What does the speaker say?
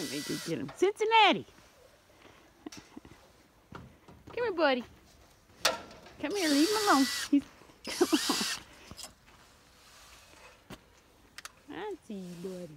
Let me go get him. Cincinnati. Come here, buddy. Come here, leave him alone. He's, come on. I see you, buddy.